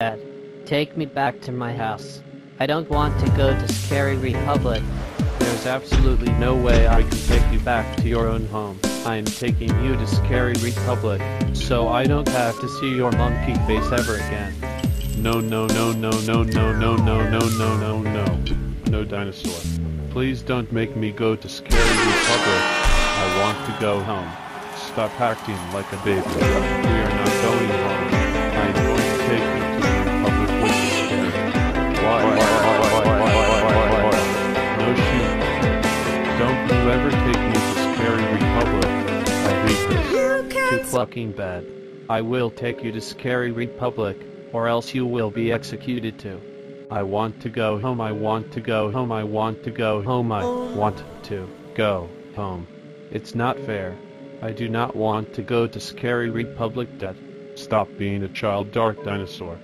Dad, take me back to my house. I don't want to go to Scary Republic. There's absolutely no way I can take you back to your own home. I'm taking you to Scary Republic, so I don't have to see your monkey face ever again. No, no, no, no, no, no, no, no, no, no, no, no. No dinosaur. Please don't make me go to Scary Republic. I want to go home. Stop acting like a baby. We are not going Don't you ever take me to Scary Republic. I hate this. Too fucking bad. I will take you to Scary Republic, or else you will be executed too. I want to go home, I want to go home, I want to go home, I want to go home. It's not fair. I do not want to go to Scary Republic. Stop being a child, Dark Dinosaur.